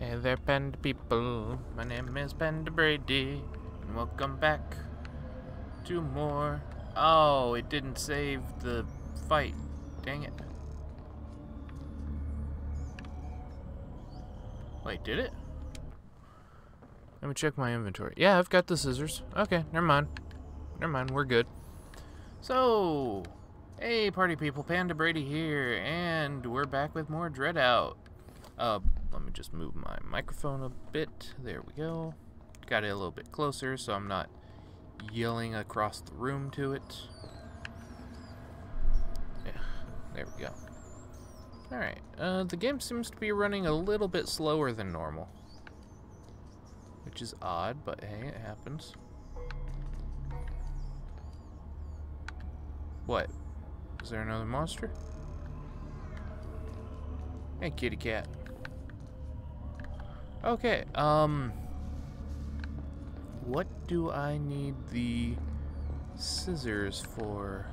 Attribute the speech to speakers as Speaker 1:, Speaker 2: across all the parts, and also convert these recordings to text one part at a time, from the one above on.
Speaker 1: Hey there, Panda people. My name is Panda Brady, and welcome back to more. Oh, it didn't save the fight. Dang it. Wait, did it? Let me check my inventory. Yeah, I've got the scissors. Okay, never mind. Never mind, we're good. So, hey party people, Panda Brady here, and we're back with more Dreadout. Uh, let me just move my microphone a bit. There we go. Got it a little bit closer so I'm not yelling across the room to it. Yeah, there we go. Alright, uh, the game seems to be running a little bit slower than normal. Which is odd, but hey, it happens. What? Is there another monster? Hey, kitty cat. Okay, um... What do I need the scissors for?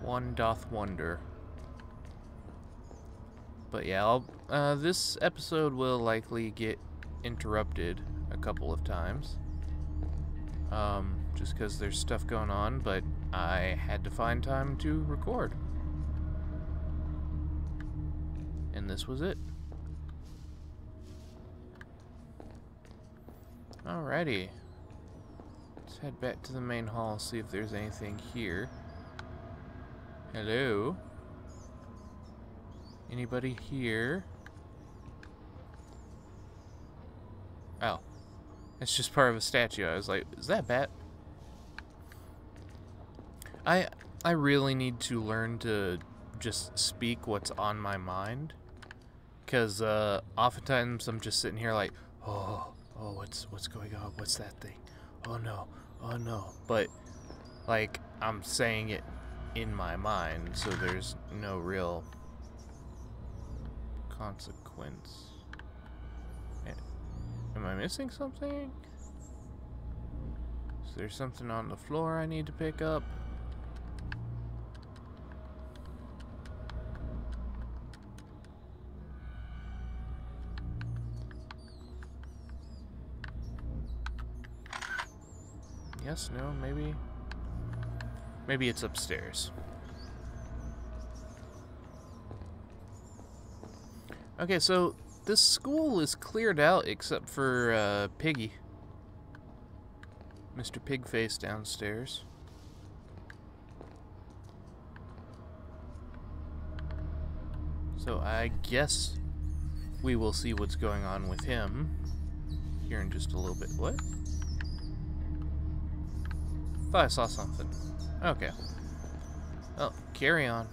Speaker 1: One doth wonder. But yeah, uh, this episode will likely get interrupted a couple of times. Um, just because there's stuff going on, but I had to find time to record. And this was it. Alrighty. Let's head back to the main hall, see if there's anything here. Hello? Anybody here? Oh. It's just part of a statue. I was like, is that bat? I I really need to learn to just speak what's on my mind. Cause uh oftentimes I'm just sitting here like, oh, oh, what's what's going on? What's that thing? Oh no, oh no. But like I'm saying it in my mind, so there's no real consequence. Am I missing something? Is there something on the floor I need to pick up? Yes, no, maybe. Maybe it's upstairs. Okay, so this school is cleared out except for uh, Piggy. Mr. Pigface downstairs. So I guess we will see what's going on with him here in just a little bit. What? Thought I saw something. Okay. Well, carry on.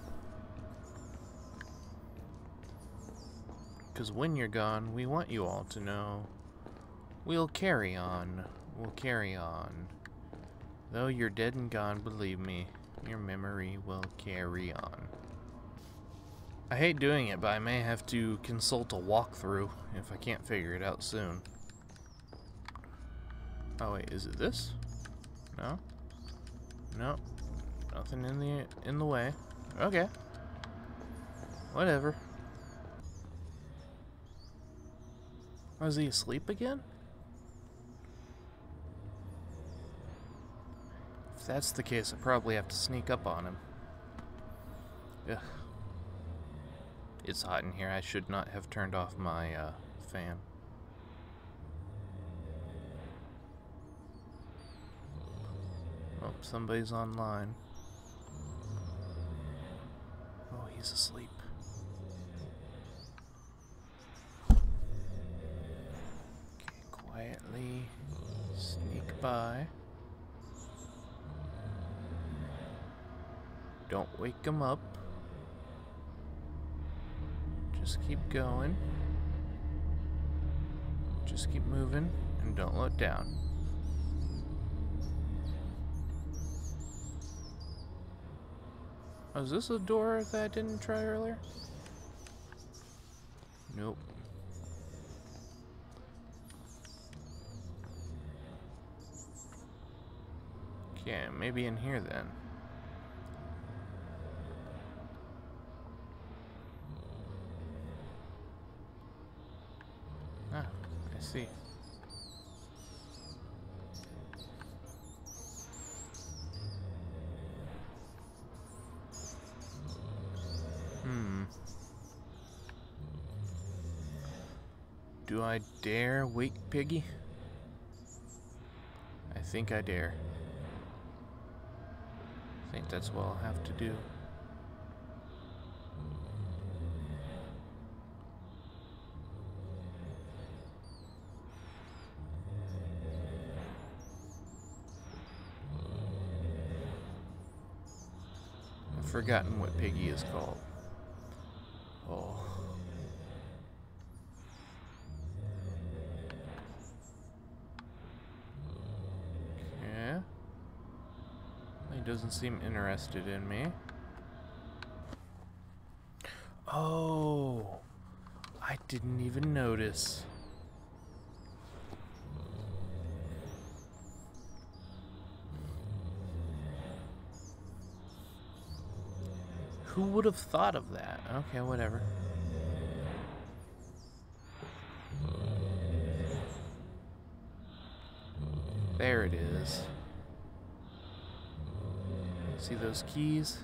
Speaker 1: Because when you're gone, we want you all to know. We'll carry on. We'll carry on. Though you're dead and gone, believe me, your memory will carry on. I hate doing it, but I may have to consult a walkthrough if I can't figure it out soon. Oh wait, is it this? No? No. Nothing in the in the way. Okay. Whatever. Was he asleep again? If that's the case, I probably have to sneak up on him. Ugh. It's hot in here. I should not have turned off my uh, fan. Oh, somebody's online. Oh, he's asleep. quietly sneak by. Don't wake him up. Just keep going. Just keep moving and don't look down. Oh, is this a door that I didn't try earlier? Nope. Okay, maybe in here then. Ah, I see. Hmm. Do I dare wake Piggy? I think I dare. I think that's what I'll have to do. I've forgotten what Piggy is called. Oh. Okay. He doesn't seem interested in me. Oh. I didn't even notice. Who would have thought of that? Okay, whatever. There it is. See those keys?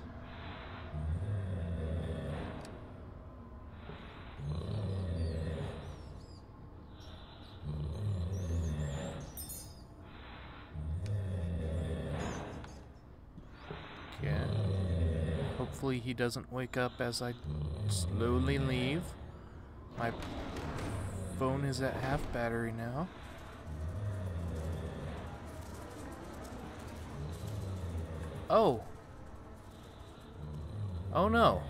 Speaker 1: Okay. Hopefully he doesn't wake up as I slowly leave. My phone is at half battery now. Oh. Oh no.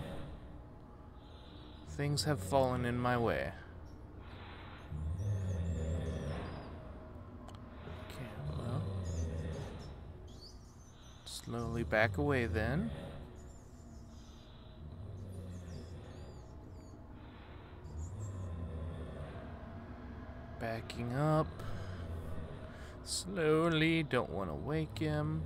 Speaker 1: Things have fallen in my way. Okay, well. Slowly back away then. Backing up. Slowly, don't want to wake him.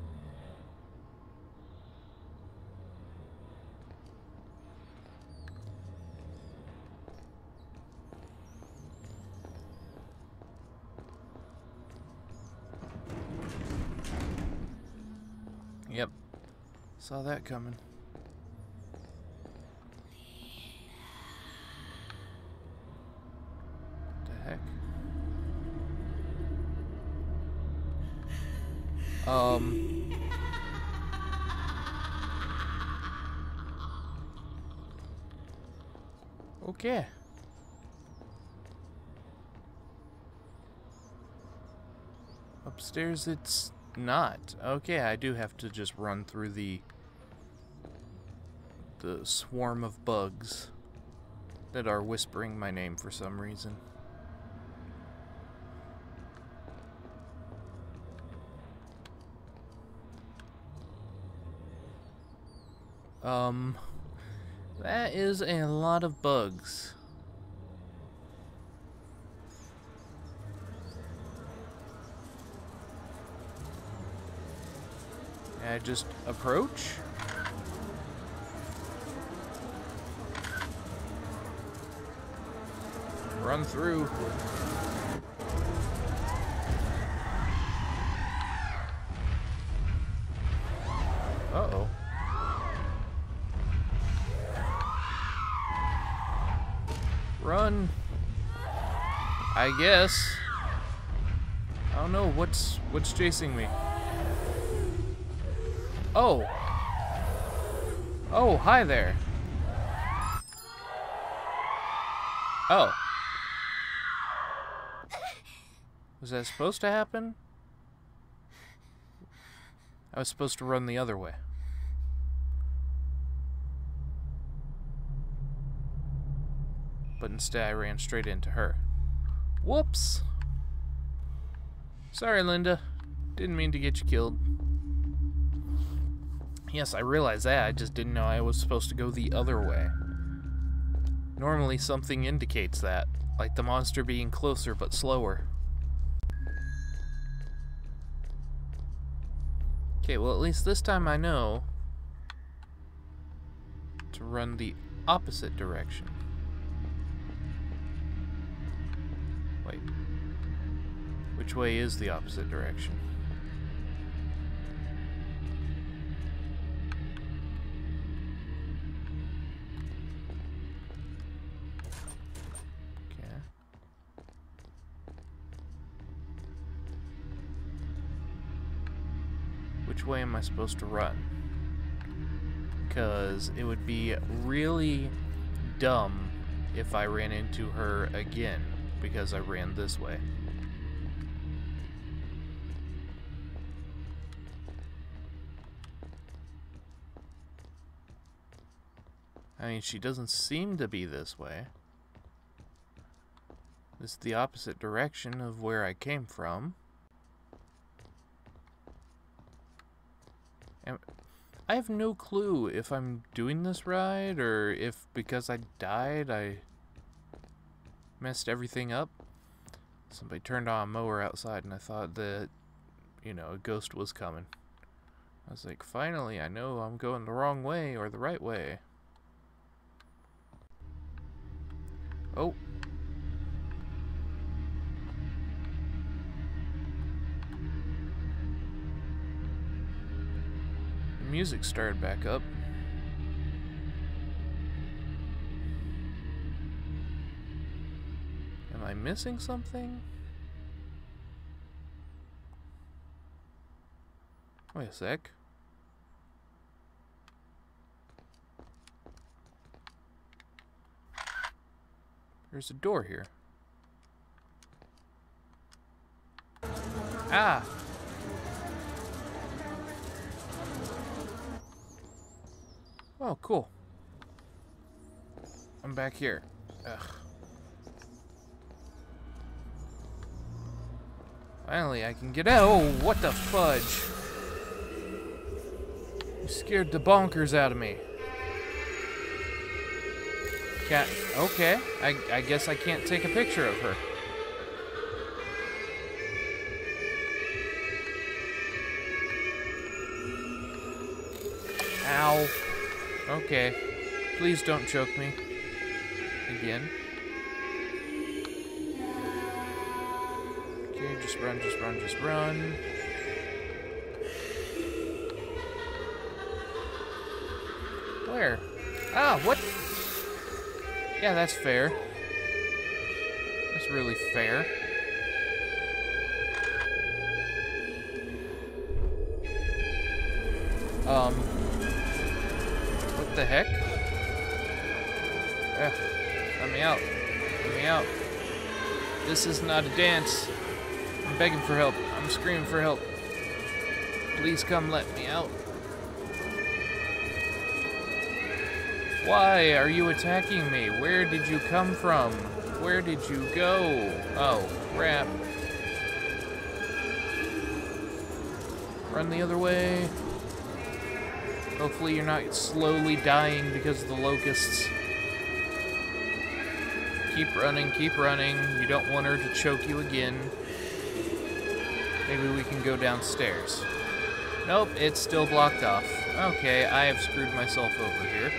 Speaker 1: Yep. Saw that coming. What the heck? Um. Okay. Upstairs it's not. Okay, I do have to just run through the the swarm of bugs that are whispering my name for some reason. Um, that is a lot of bugs. I just approach. Run through. Uh-oh. Run. I guess. I don't know what's what's chasing me. Oh. Oh, hi there. Oh. Was that supposed to happen? I was supposed to run the other way. But instead I ran straight into her. Whoops! Sorry, Linda. Didn't mean to get you killed. Yes, I realize that. I just didn't know I was supposed to go the other way. Normally something indicates that, like the monster being closer but slower. Okay, well at least this time I know to run the opposite direction. Wait. Which way is the opposite direction? I supposed to run? Because it would be really dumb if I ran into her again because I ran this way. I mean, she doesn't seem to be this way. This is the opposite direction of where I came from. I have no clue if I'm doing this right or if because I died I messed everything up. Somebody turned on a mower outside and I thought that, you know, a ghost was coming. I was like, finally, I know I'm going the wrong way or the right way. Oh. Music started back up. Am I missing something? Wait a sec. There's a door here. Ah! Oh, cool. I'm back here. Ugh. Finally, I can get out. Oh, what the fudge? You scared the bonkers out of me. Can't. Okay. I, I guess I can't take a picture of her. Ow. Okay. Please don't choke me. Again. Okay, just run, just run, just run. Where? Ah, what? Yeah, that's fair. That's really fair. Um, the heck? Eh, let me out. Let me out. This is not a dance. I'm begging for help. I'm screaming for help. Please come let me out. Why are you attacking me? Where did you come from? Where did you go? Oh, crap. Run the other way. Hopefully you're not slowly dying because of the locusts. Keep running, keep running. You don't want her to choke you again. Maybe we can go downstairs. Nope, it's still blocked off. Okay, I have screwed myself over here.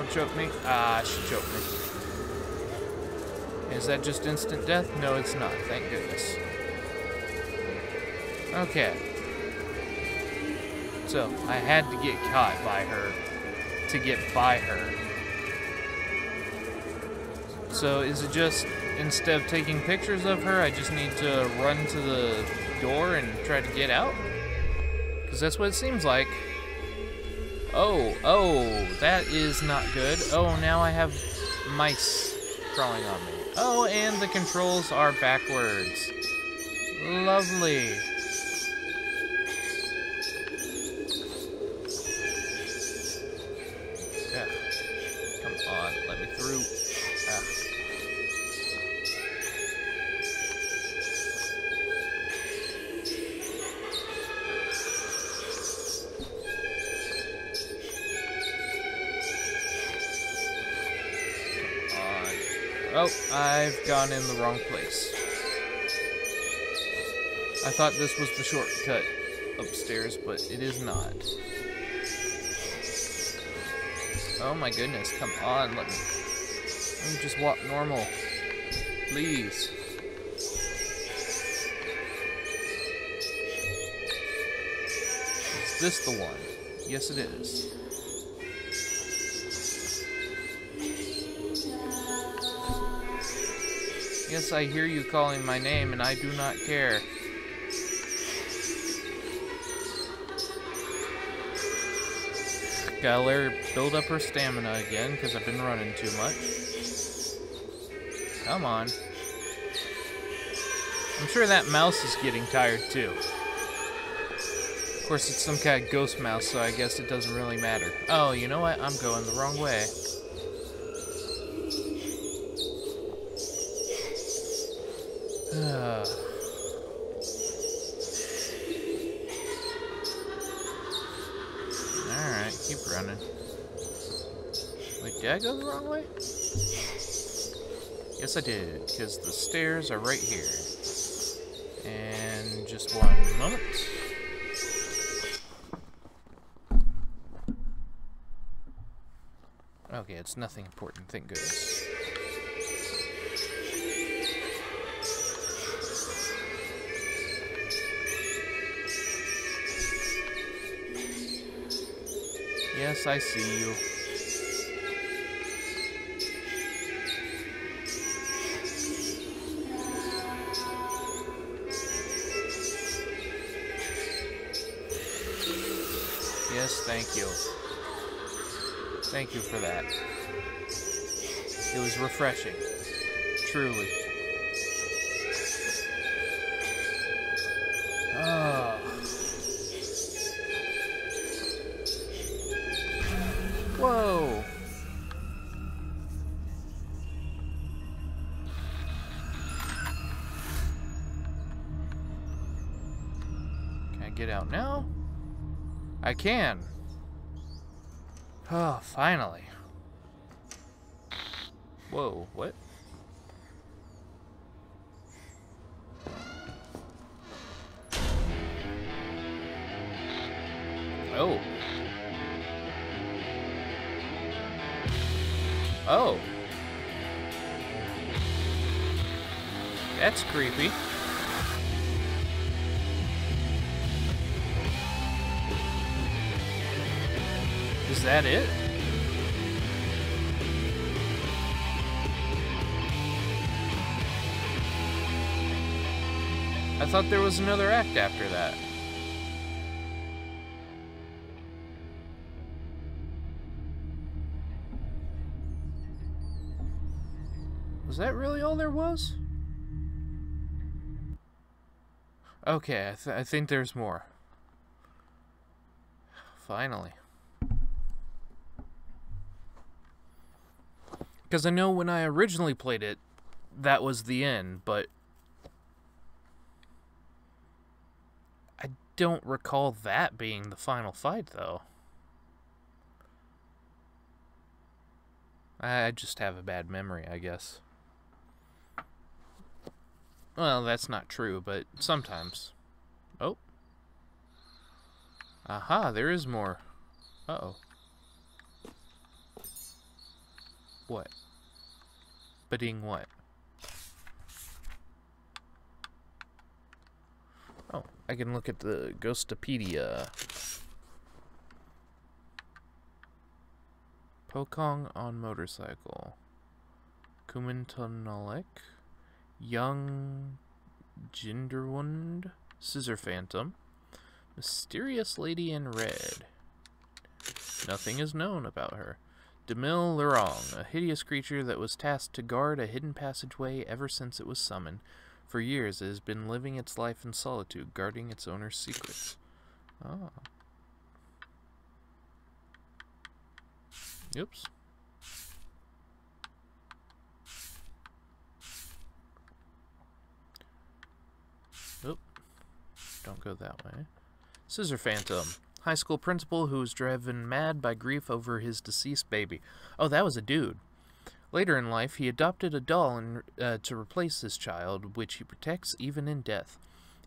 Speaker 1: Don't choke me. Ah, she choked me. Is that just instant death? No, it's not. Thank goodness. Okay. So, I had to get caught by her to get by her. So, is it just, instead of taking pictures of her, I just need to run to the door and try to get out? Because that's what it seems like. Oh, oh, that is not good. Oh, now I have mice crawling on me. Oh, and the controls are backwards. Lovely. In the wrong place. I thought this was the shortcut. upstairs, but it is not. Oh my goodness, come on, let me, let me just walk normal. Please. Is this the one? Yes, it is. Yes, I hear you calling my name, and I do not care. Gotta let her build up her stamina again, because I've been running too much. Come on. I'm sure that mouse is getting tired, too. Of course, it's some kind of ghost mouse, so I guess it doesn't really matter. Oh, you know what? I'm going the wrong way. Alright, keep running. Wait, did I go the wrong way? Yes, I did, because the stairs are right here. And just one moment. Okay, it's nothing important, thank goodness. Yes, I see you. Yes, thank you. Thank you for that. It was refreshing. Truly. I can. Oh, finally. Whoa, what? Oh. Oh. That's creepy. Is that it? I thought there was another act after that. Was that really all there was? Okay, I, th I think there's more. Finally. Because I know when I originally played it, that was the end, but I don't recall that being the final fight, though. I just have a bad memory, I guess. Well, that's not true, but sometimes. Oh. Aha, there is more. Uh-oh. What? Bidding what? Oh, I can look at the Ghostopedia. Pocong on motorcycle. Kumintonalik. Young Ginderwund, Scissor Phantom, Mysterious Lady in Red. Nothing is known about her. Demille Lurong, a hideous creature that was tasked to guard a hidden passageway ever since it was summoned. For years it has been living its life in solitude, guarding its owner's secrets. Oh. Oops. Don't go that way. Scissor Phantom. High school principal who was driven mad by grief over his deceased baby. Oh, that was a dude. Later in life, he adopted a doll in, uh, to replace his child, which he protects even in death.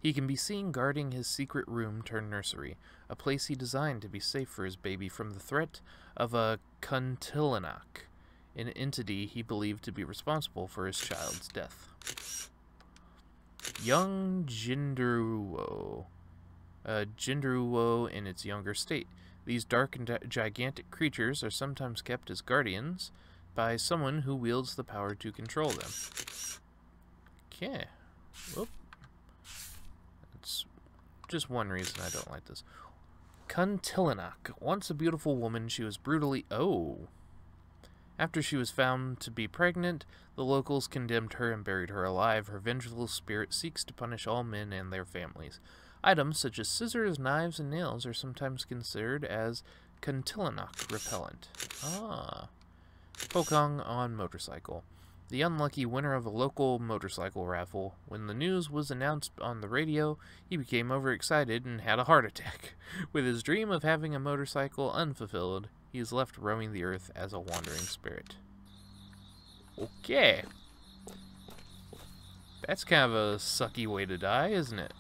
Speaker 1: He can be seen guarding his secret room turned nursery, a place he designed to be safe for his baby from the threat of a Kuntilanak, an entity he believed to be responsible for his child's death. Young Jindaruo. Uh, Jindaruo in its younger state. These dark and gigantic creatures are sometimes kept as guardians by someone who wields the power to control them. Okay. Whoop. That's just one reason I don't like this. Kuntilanak. Once a beautiful woman, she was brutally... Oh. After she was found to be pregnant, the locals condemned her and buried her alive. Her vengeful spirit seeks to punish all men and their families. Items such as scissors, knives, and nails are sometimes considered as Kuntilanak repellent. Ah. Pocong on motorcycle. The unlucky winner of a local motorcycle raffle. When the news was announced on the radio, he became overexcited and had a heart attack. With his dream of having a motorcycle unfulfilled, he is left roaming the earth as a wandering spirit. Okay. That's kind of a sucky way to die, isn't it?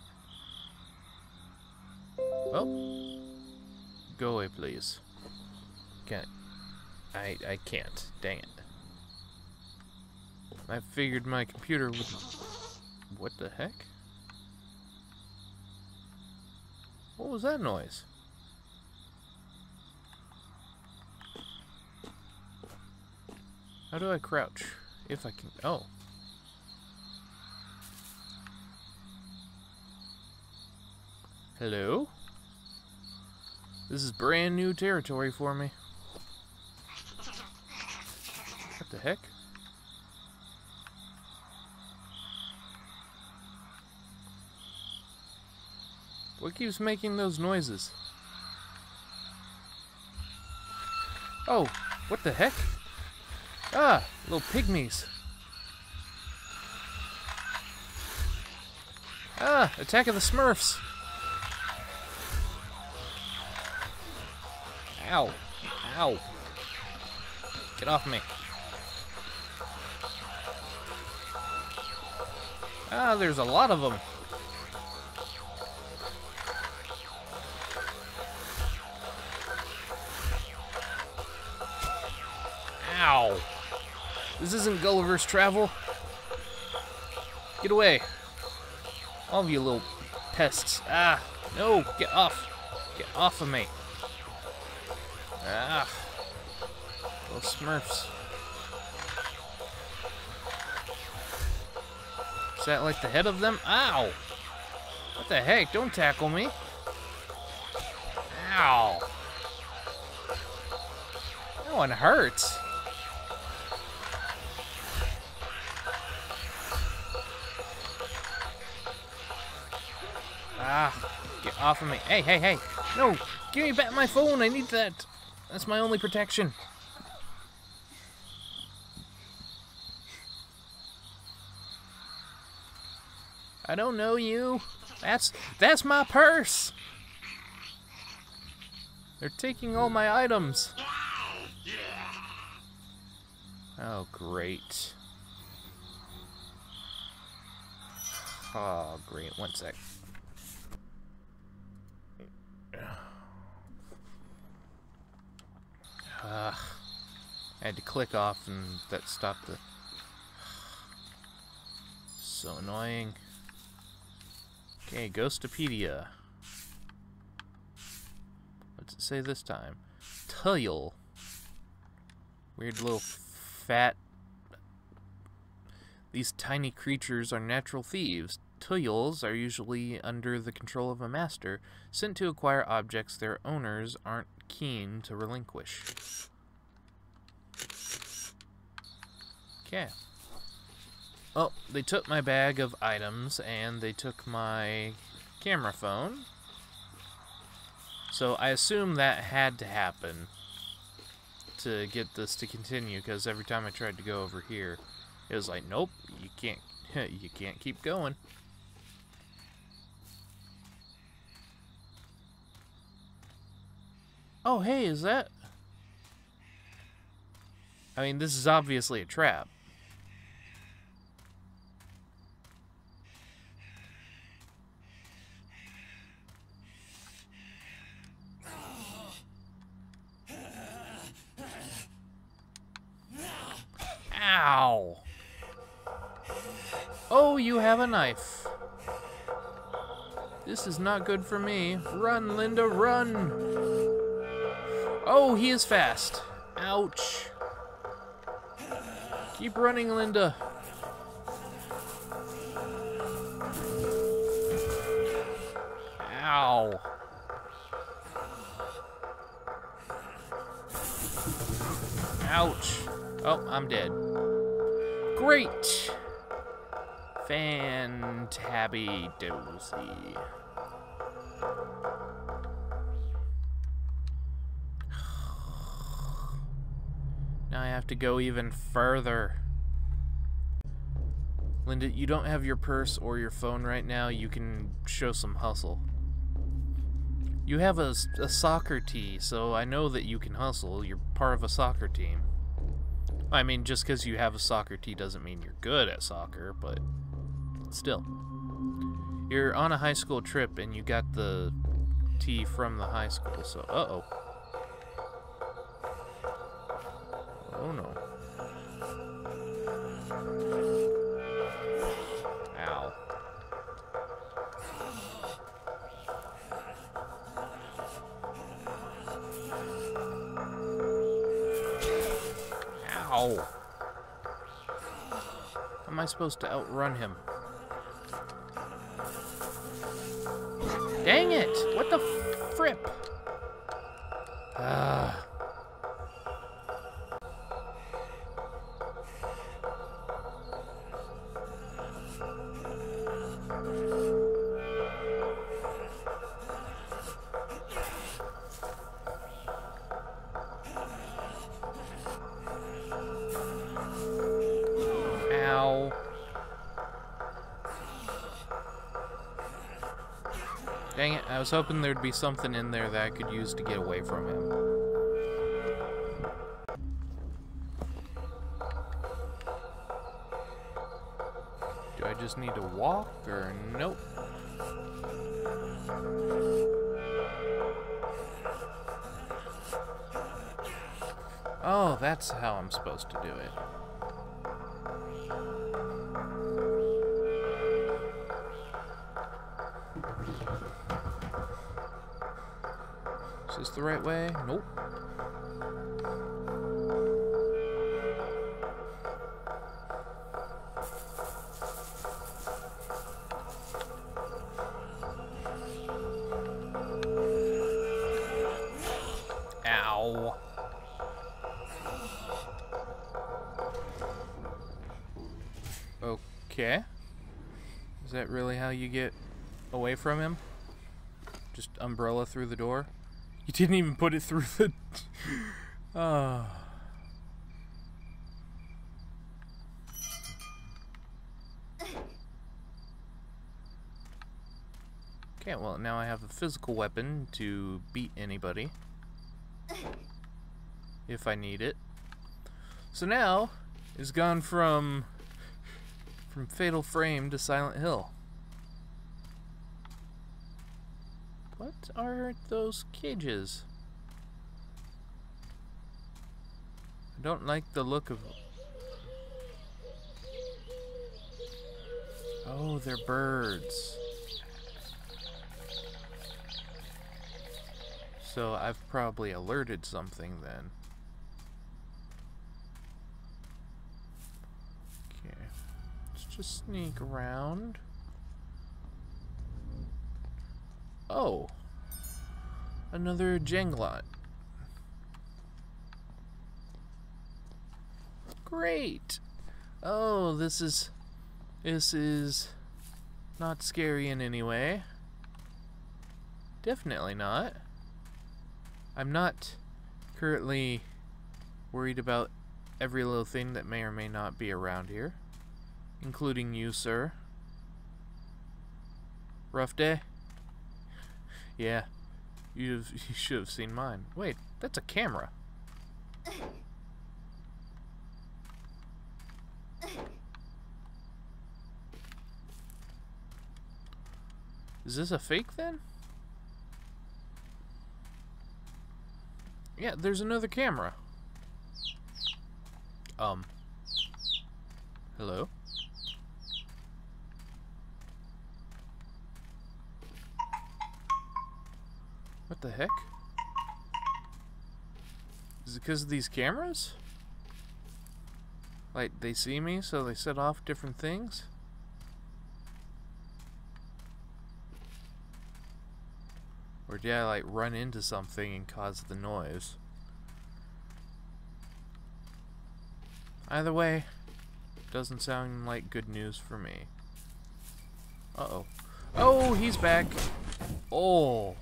Speaker 1: Well, go away, please. Can't. I I can't. Dang it. I figured my computer would. What the heck? What was that noise? How do I crouch? If I can. Oh. Hello? This is brand new territory for me. What the heck? What keeps making those noises? Oh, what the heck? Ah, little pygmies. Ah, Attack of the Smurfs. Ow. Ow. Get off me. Ah, there's a lot of them. Ow. This isn't Gulliver's Travel. Get away. All of you little pests. Ah, no, get off. Get off of me. Ah. Little smurfs. Is that like the head of them? Ow! What the heck? Don't tackle me. Ow! That one hurts. Ah, get off of me. Hey, hey, hey. No, give me back my phone. I need that. That's my only protection. I don't know you. That's that's my purse. They're taking all my items. Oh, great. Oh, great. One sec. Uh, I had to click off and that stopped the... So annoying. Okay, Ghostopedia. What's it say this time? Tuyul. Weird little fat... These tiny creatures are natural thieves. Tuyuls are usually under the control of a master, sent to acquire objects their owners aren't keen to relinquish. Okay. Well, they took my bag of items and they took my camera phone. So I assume that had to happen to get this to continue because every time I tried to go over here, it was like, nope, you can't, you can't keep going. Oh, hey, is that... I mean, this is obviously a trap. Ow! Oh, you have a knife. This is not good for me. Run, Linda, run! Oh, he is fast. Ouch. Keep running, Linda. Ow. Ouch. Oh, I'm dead. Great. Fantabby dozy. To go even further. Linda, you don't have your purse or your phone right now. You can show some hustle. You have a, a soccer tee, so I know that you can hustle. You're part of a soccer team. I mean, just because you have a soccer tee doesn't mean you're good at soccer, but still. You're on a high school trip and you got the tee from the high school, so uh-oh. Oh no. Ow. Ow. How am I supposed to outrun him? Dang it! What the frip? Was hoping there'd be something in there that I could use to get away from him. Do I just need to walk, or nope? Oh, that's how I'm supposed to do it. The right way? Nope. Ow. Okay. Is that really how you get away from him? Just umbrella through the door? You didn't even put it through the. Ah. Okay, well, now I have a physical weapon to beat anybody. If I need it. So now, it's gone from. from Fatal Frame to Silent Hill. Are those cages? I don't like the look of... Oh, they're birds. So I've probably alerted something then. Okay. Let's just sneak around. Oh. Another Jenglot. Great. Oh, this is... This is... Not scary in any way. Definitely not. I'm not currently worried about every little thing that may or may not be around here. Including you, sir. Rough day? Yeah, you you should have seen mine. Wait, that's a camera. Is this a fake then? Yeah, there's another camera. Um. Hello? The heck? Is it because of these cameras? Like, they see me, so they set off different things? Or did I, like, run into something and cause the noise? Either way, doesn't sound like good news for me. Uh-oh. Oh, he's back. Oh.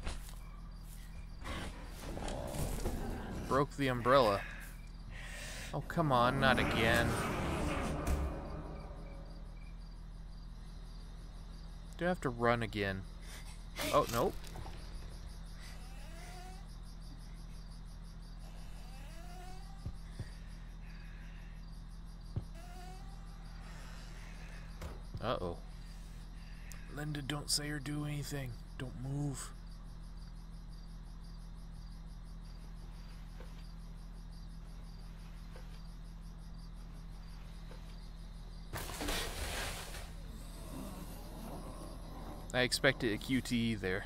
Speaker 1: Broke the umbrella. Oh, come on, not again. Do I have to run again? Oh, nope. Uh-oh. Linda, don't say or do anything. Don't move. I expected a QTE there.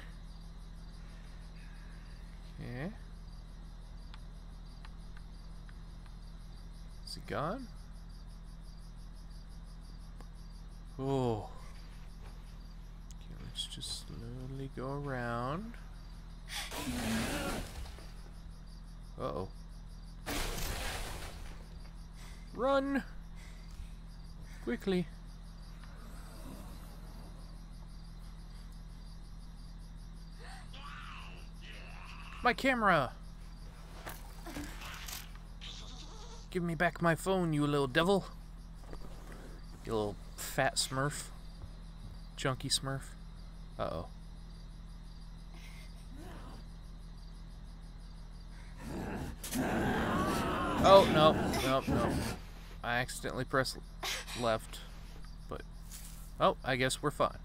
Speaker 1: Yeah. Is he gone? Oh. Okay, let's just slowly go around. Uh-oh. Run! Quickly. My camera! Give me back my phone, you little devil. You little fat smurf. Chunky smurf. Uh-oh. Oh, no, no, no. I accidentally pressed left. But, oh, I guess we're fine.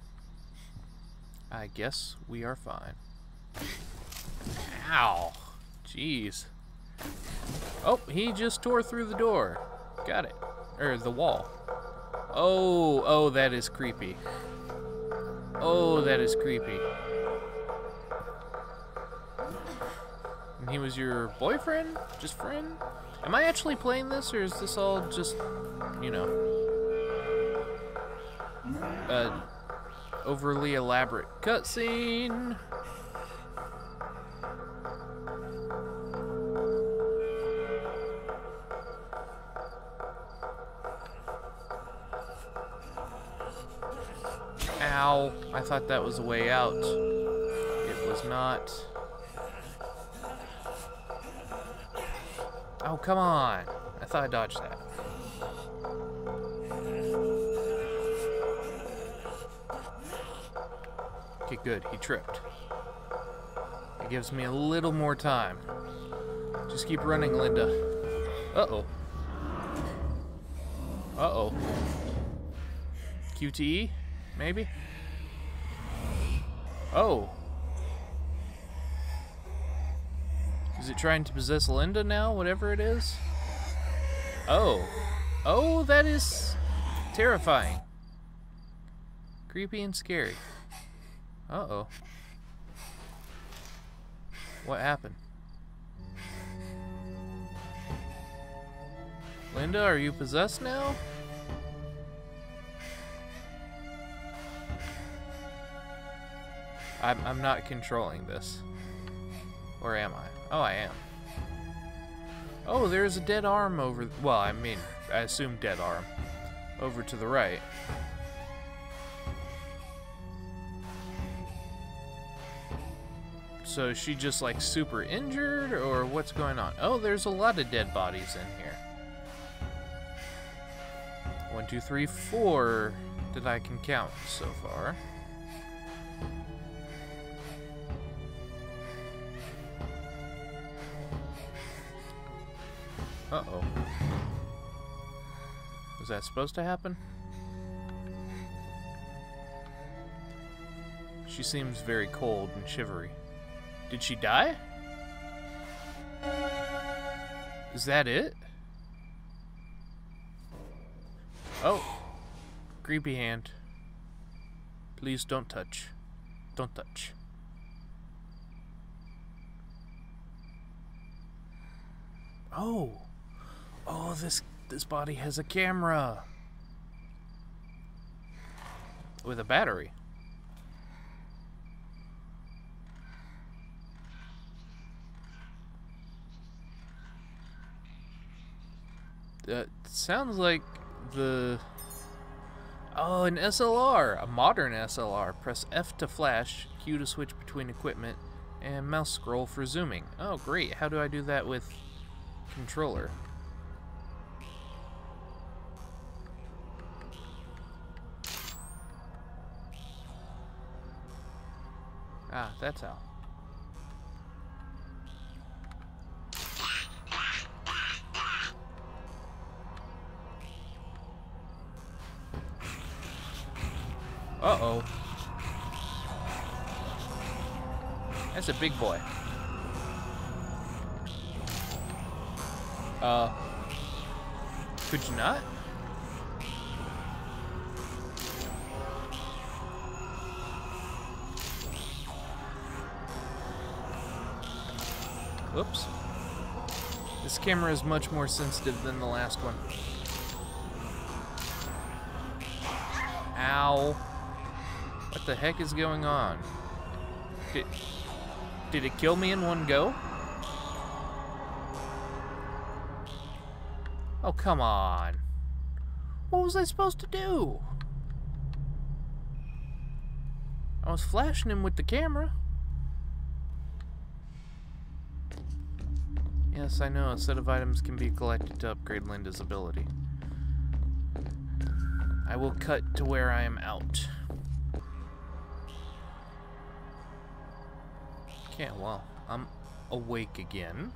Speaker 1: I guess we are fine. Ow. Jeez. Oh, he just tore through the door. Got it. Or the wall. Oh, oh, that is creepy. Oh, that is creepy. And he was your boyfriend? Just friend? Am I actually playing this, or is this all just, you know, uh, overly elaborate cutscene? I thought that was a way out. It was not. Oh, come on. I thought I dodged that. Okay, good. He tripped. It gives me a little more time. Just keep running, Linda. Uh-oh. Uh-oh. QTE? Maybe? Oh. Is it trying to possess Linda now, whatever it is? Oh. Oh, that is terrifying. Creepy and scary. Uh-oh. What happened? Linda, are you possessed now? I'm, I'm not controlling this. Or am I? Oh, I am. Oh, there's a dead arm over... Well, I mean, I assume dead arm. Over to the right. So is she just like super injured or what's going on? Oh, there's a lot of dead bodies in here. One, two, three, four that I can count so far. Uh-oh. Was that supposed to happen? She seems very cold and shivery. Did she die? Is that it? Oh. Creepy hand. Please don't touch. Don't touch. Oh. Oh, this this body has a camera. With a battery. That sounds like the... Oh, an SLR! A modern SLR. Press F to flash, Q to switch between equipment, and mouse scroll for zooming. Oh, great. How do I do that with controller? That's how. Uh-oh. That's a big boy. Uh, could you not? Camera is much more sensitive than the last one. Ow. What the heck is going on? Did, did it kill me in one go? Oh, come on. What was I supposed to do? I was flashing him with the camera. I know. A set of items can be collected to upgrade Linda's ability. I will cut to where I am out. Okay, well, I'm awake again.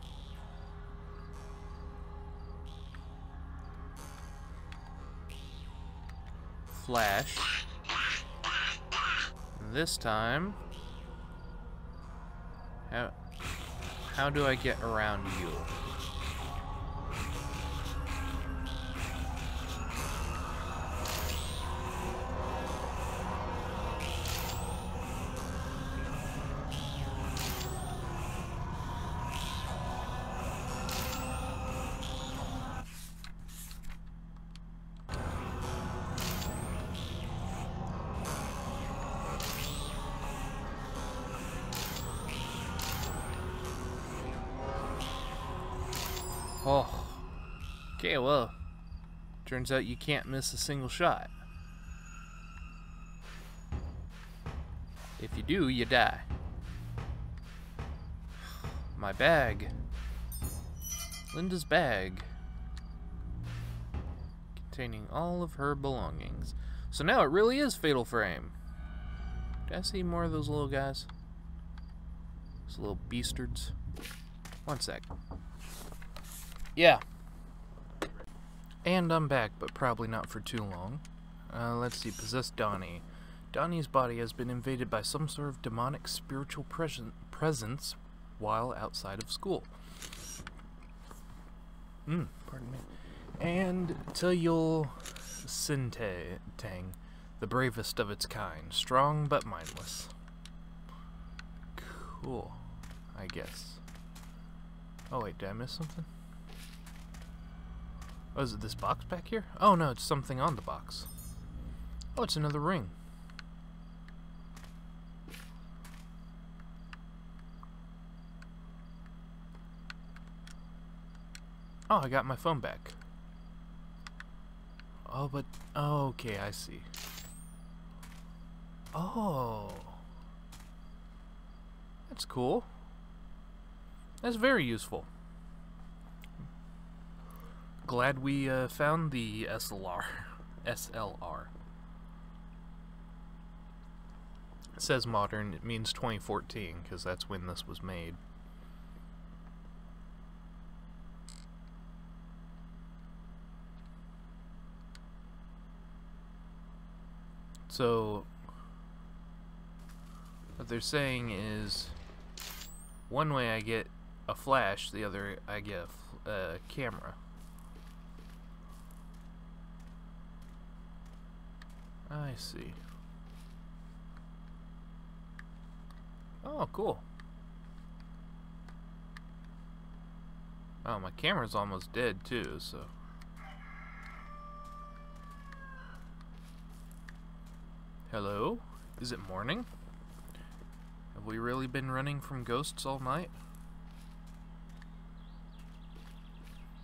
Speaker 1: Flash. This time... How, how do I get around you? Turns out you can't miss a single shot. If you do, you die. My bag. Linda's bag. Containing all of her belongings. So now it really is Fatal Frame. Did I see more of those little guys? Those little beastards. One sec. Yeah. And I'm back, but probably not for too long. Uh, let's see, possessed Donnie. Donnie's body has been invaded by some sort of demonic spiritual presen presence while outside of school. Hmm, pardon me. And Tuyul Sintang, the bravest of its kind, strong but mindless. Cool, I guess. Oh wait, did I miss something? Oh, is it this box back here? Oh no, it's something on the box. Oh, it's another ring. Oh, I got my phone back. Oh, but... Oh, okay, I see. Oh. That's cool. That's very useful. Glad we uh, found the SLR. SLR. It says modern, it means 2014, because that's when this was made. So, what they're saying is, one way I get a flash, the other I get a uh, camera. I see. Oh, cool. Oh, my camera's almost dead too, so. Hello? Is it morning? Have we really been running from ghosts all night?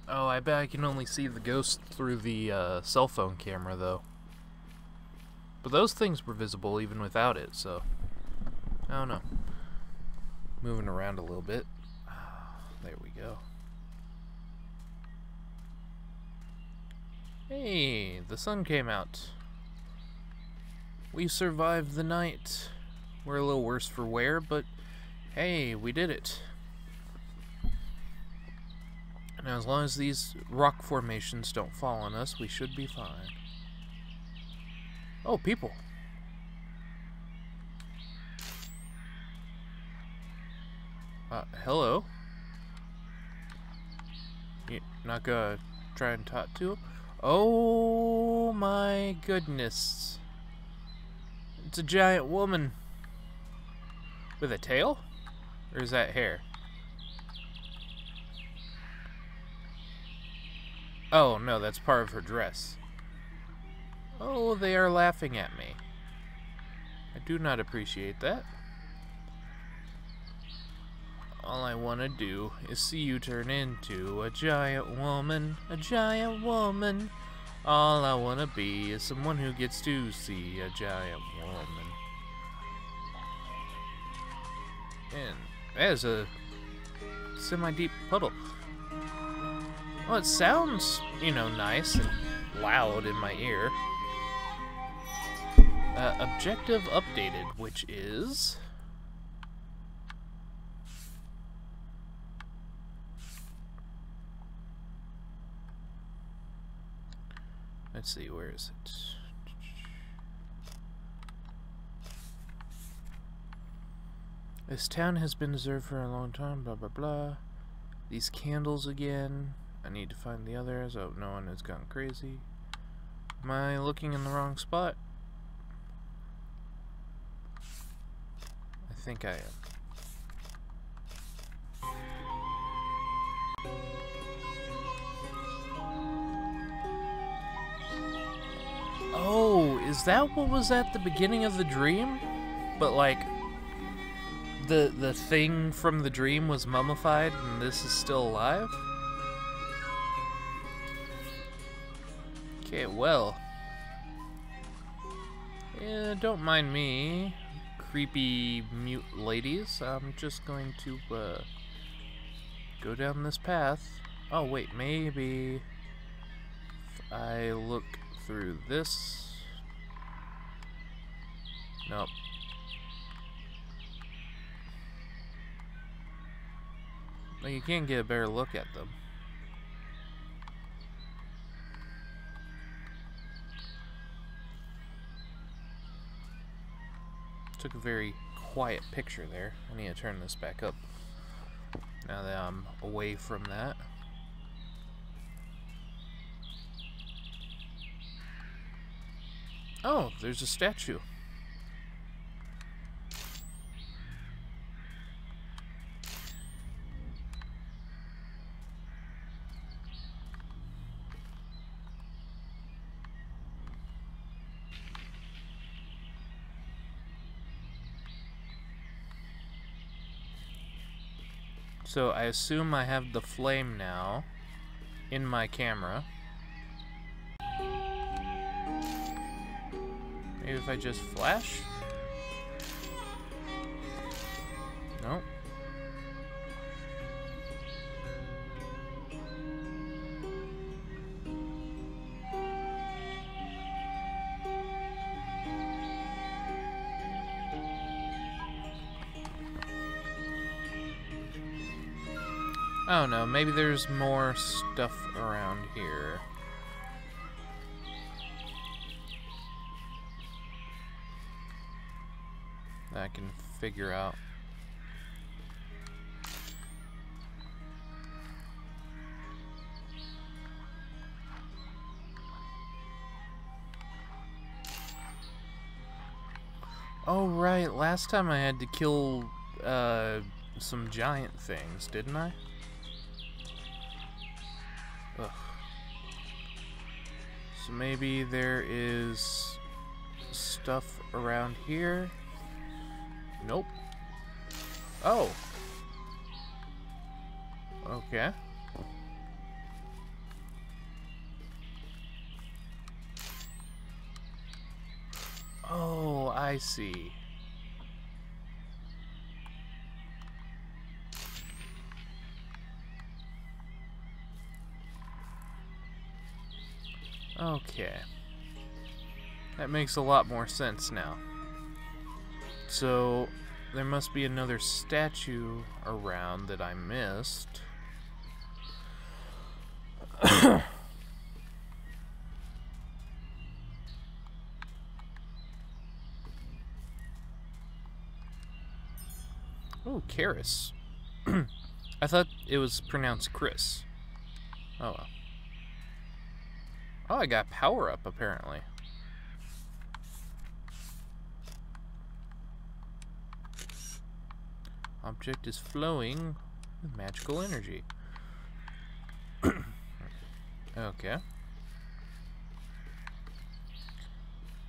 Speaker 1: Oh, I bet I can only see the ghost through the uh, cell phone camera, though. But those things were visible even without it, so... I don't know. Moving around a little bit. There we go. Hey, the sun came out. We survived the night. We're a little worse for wear, but hey, we did it. Now, as long as these rock formations don't fall on us, we should be fine. Oh, people. Uh, hello? You not gonna try and talk to him? Oh my goodness. It's a giant woman. With a tail? Or is that hair? Oh, no, that's part of her dress. Oh, they are laughing at me. I do not appreciate that. All I want to do is see you turn into a giant woman, a giant woman. All I want to be is someone who gets to see a giant woman. And that is a semi-deep puddle. Well, it sounds, you know, nice and loud in my ear. Uh, objective updated, which is... Let's see, where is it? This town has been deserted for a long time, blah blah blah. These candles again. I need to find the others. Oh, no one has gone crazy. Am I looking in the wrong spot? Think I am. Oh, is that what was at the beginning of the dream? But like the the thing from the dream was mummified and this is still alive? Okay, well. Yeah, don't mind me, creepy mute ladies. I'm just going to uh, go down this path. Oh, wait, maybe if I look through this. Nope. Well, you can't get a better look at them. Took a very quiet picture there. I need to turn this back up. Now that I'm away from that. Oh, there's a statue. So I assume I have the flame now in my camera. Maybe if I just flash? Nope. I don't know, maybe there's more stuff around here. That I can figure out. Oh right, last time I had to kill uh, some giant things, didn't I? Ugh. So maybe there is stuff around here. Nope. Oh. Okay. Oh, I see. Okay. That makes a lot more sense now. So, there must be another statue around that I missed. oh, Keris. I thought it was pronounced Chris. Oh well. Oh, I got power up apparently. Object is flowing with magical energy. okay.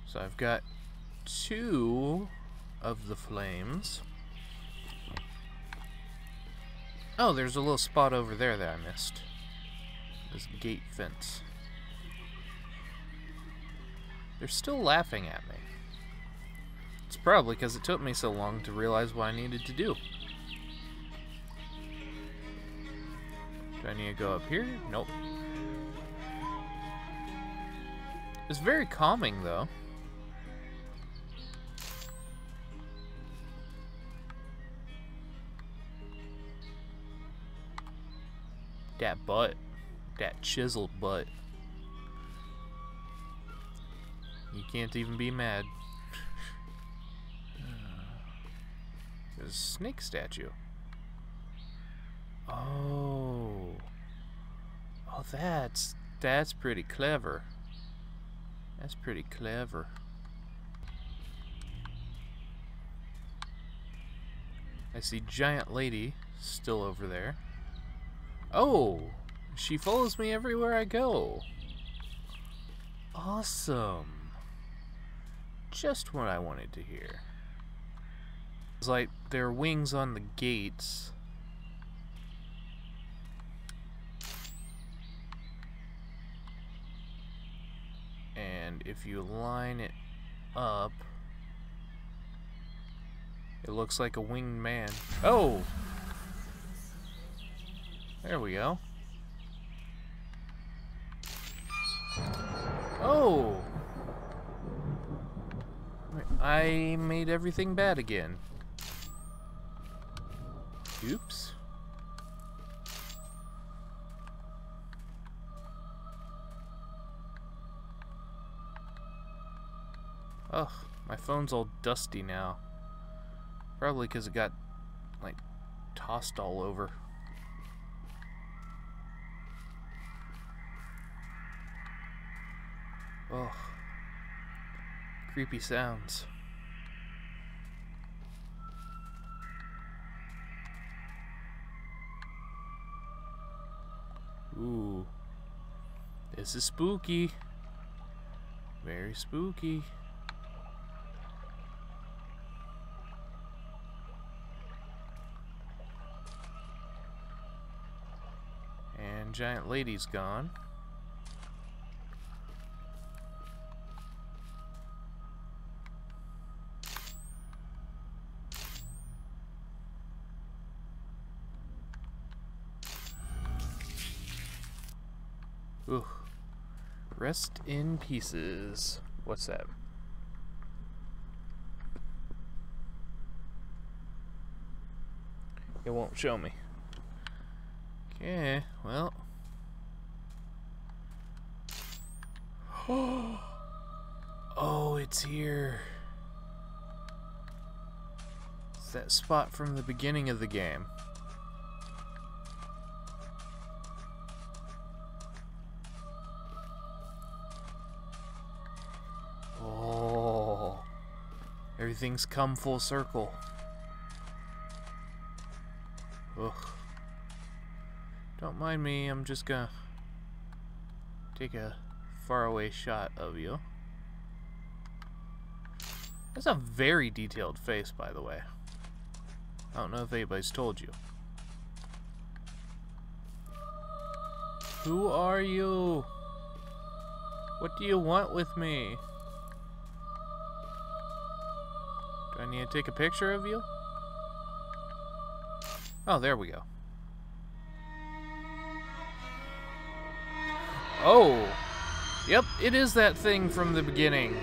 Speaker 1: So I've got two of the flames. Oh, there's a little spot over there that I missed. This gate fence. They're still laughing at me. It's probably because it took me so long to realize what I needed to do. Do I need to go up here? Nope. It's very calming, though. That butt. That chiseled butt. Can't even be mad. There's a snake statue. Oh. Oh, that's that's pretty clever. That's pretty clever. I see giant lady still over there. Oh, she follows me everywhere I go. Awesome just what I wanted to hear. It's like their wings on the gates. And if you line it up, it looks like a winged man. Oh! There we go. Oh! I made everything bad again. Oops. Ugh, my phone's all dusty now. Probably because it got, like, tossed all over. Ugh. Creepy sounds. Ooh. This is spooky. Very spooky. And giant lady's gone. Rest in pieces. What's that? It won't show me. Okay, well. oh, it's here. It's that spot from the beginning of the game. Everything's come full circle. Ugh. Don't mind me, I'm just gonna take a faraway shot of you. That's a very detailed face, by the way. I don't know if anybody's told you. Who are you? What do you want with me? Need to take a picture of you? Oh, there we go. Oh! Yep, it is that thing from the beginning.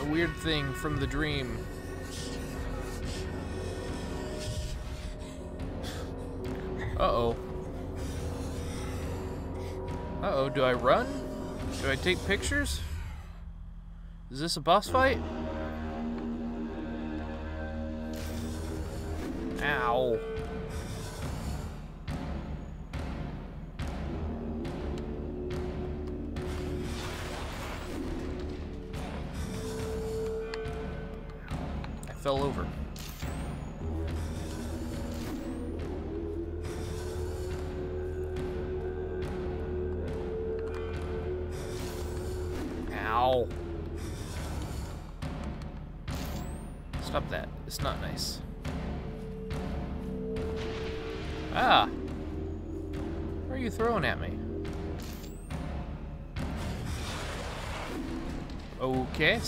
Speaker 1: A weird thing from the dream. Uh-oh. Uh-oh, do I run? Do I take pictures? Is this a boss fight? Ow. I fell over.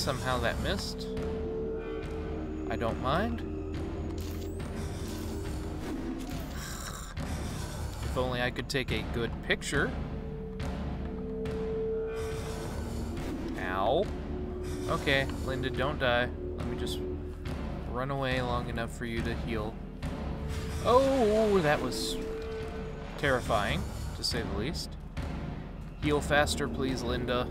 Speaker 1: Somehow that missed. I don't mind. If only I could take a good picture. Ow. Okay, Linda, don't die. Let me just run away long enough for you to heal. Oh, that was terrifying, to say the least. Heal faster, please, Linda.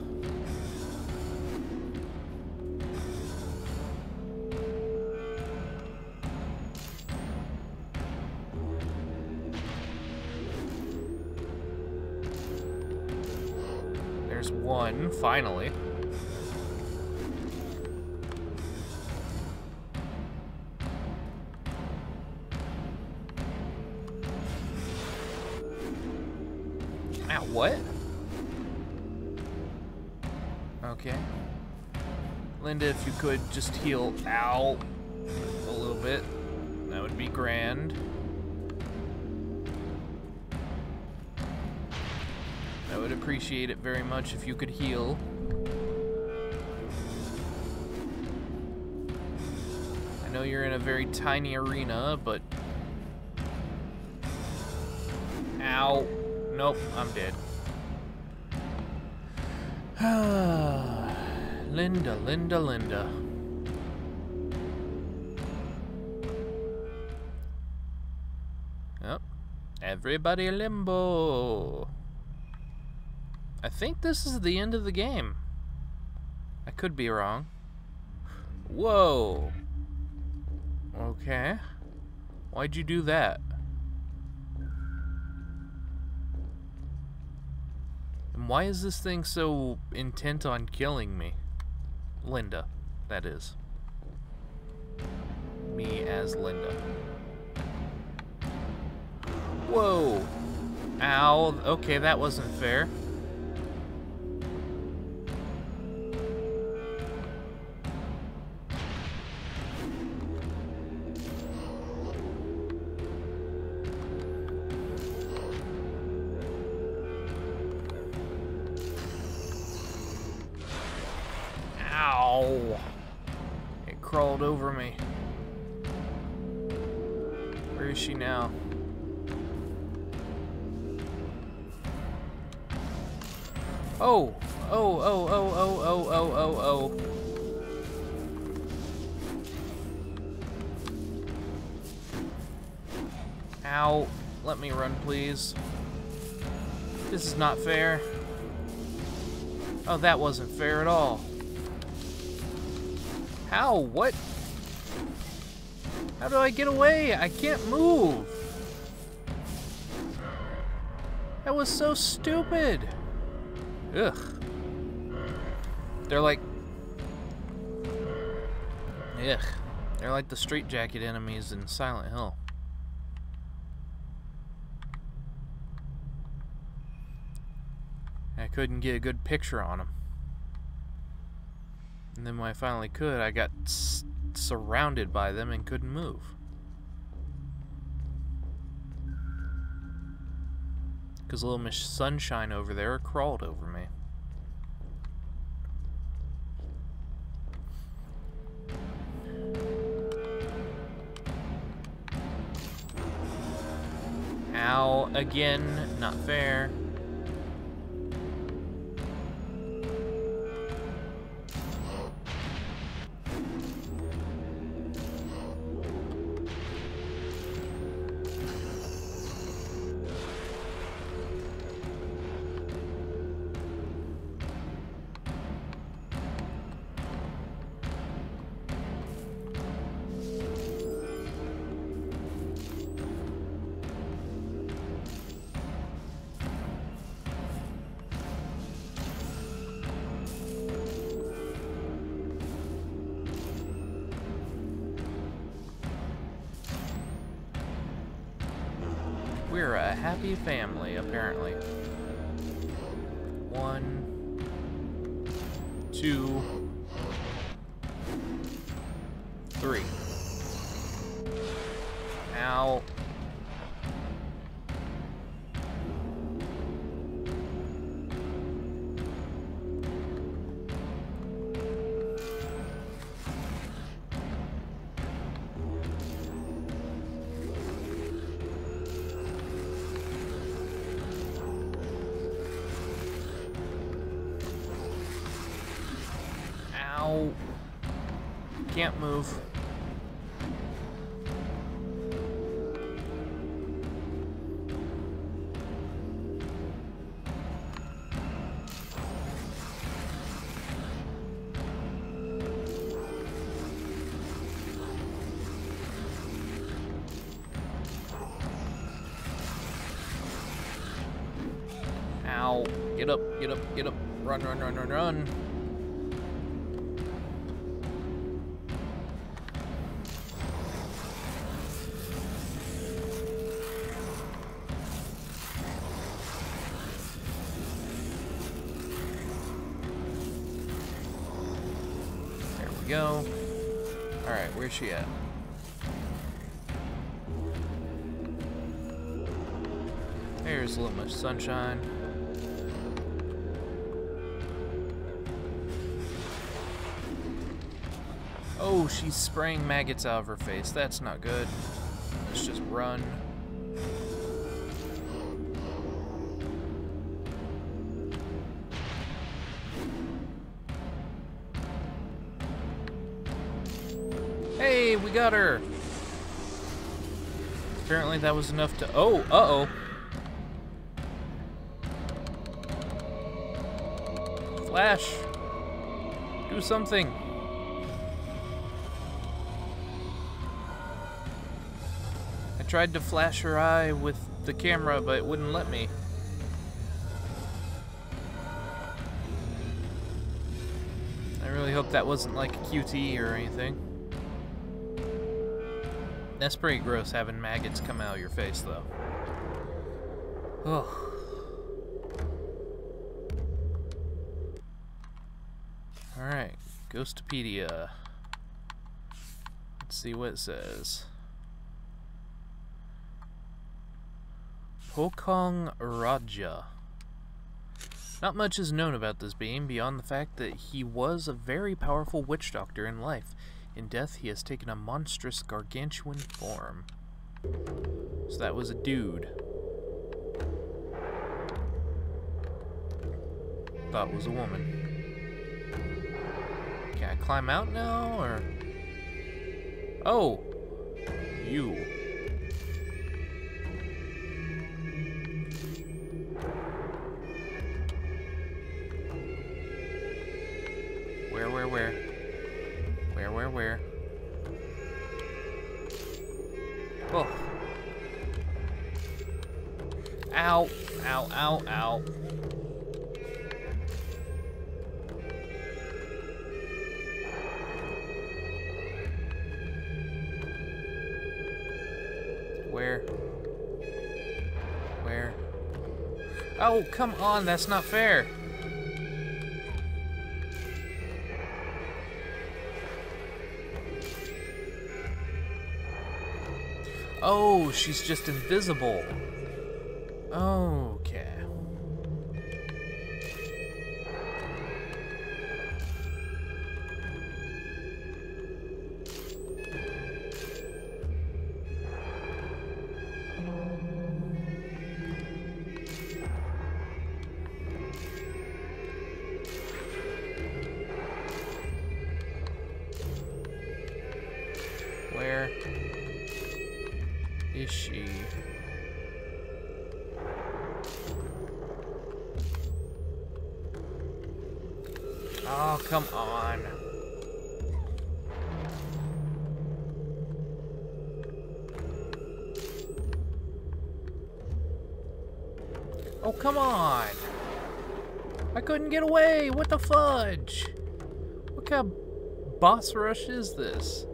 Speaker 1: Finally. Ow, what? Okay. Linda, if you could just heal ow would appreciate it very much if you could heal. I know you're in a very tiny arena, but... Ow. Nope, I'm dead. Linda, Linda, Linda. Yep. Everybody limbo. I think this is the end of the game. I could be wrong. Whoa. Okay. Why'd you do that? And why is this thing so intent on killing me? Linda, that is. Me as Linda. Whoa. Ow. Okay, that wasn't fair. Not fair. Oh, that wasn't fair at all. How? What? How do I get away? I can't move. That was so stupid. Ugh. They're like... Ugh. They're like the street jacket enemies in Silent Hill. Couldn't get a good picture on them. And then when I finally could, I got surrounded by them and couldn't move. Because little Miss Sunshine over there crawled over me. Ow, again, not fair. Can't move. Ow. Get up, get up, get up. Run, run, run, run, run. Sunshine. Oh, she's spraying maggots out of her face. That's not good. Let's just run. Hey, we got her! Apparently that was enough to... Oh, uh-oh. Flash! Do something! I tried to flash her eye with the camera, but it wouldn't let me. I really hope that wasn't like a QT or anything. That's pretty gross having maggots come out of your face, though. Oh. Alright, Ghostopedia. Let's see what it says. Pocong Raja. Not much is known about this being beyond the fact that he was a very powerful witch doctor in life. In death, he has taken a monstrous gargantuan form. So that was a dude. Thought was a woman. Climb out now, or? Oh! You. Where, where, where? Where, where, where? Oh. Ow, ow, ow, ow. Oh, come on, that's not fair. Oh, she's just invisible. Where is she? Oh, come on. Oh, come on. I couldn't get away. What the fudge? What kind of boss rush is this?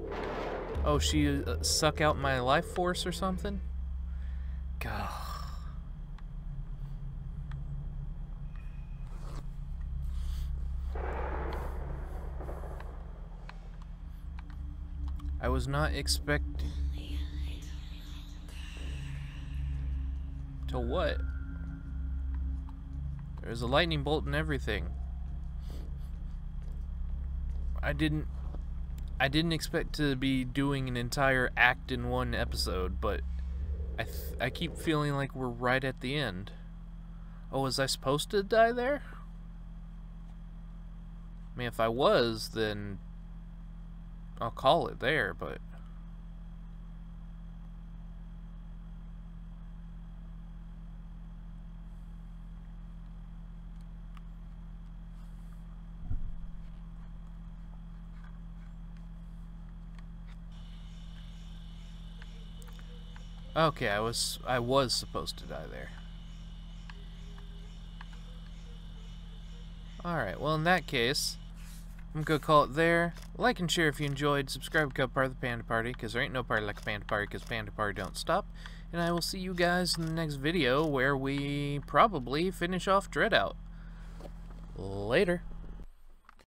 Speaker 1: Oh, she uh, suck out my life force or something? God. I was not expecting. To what? There's a lightning bolt and everything. I didn't I didn't expect to be doing an entire act in one episode, but I I keep feeling like we're right at the end. Oh, was I supposed to die there? I mean, if I was, then I'll call it there, but... Okay, I was I was supposed to die there. Alright, well in that case, I'm gonna call it there. Like and share if you enjoyed. Subscribe, become part of the Panda Party, because there ain't no party like a Panda Party, because Panda Party don't stop. And I will see you guys in the next video, where we probably finish off DreadOut. Later.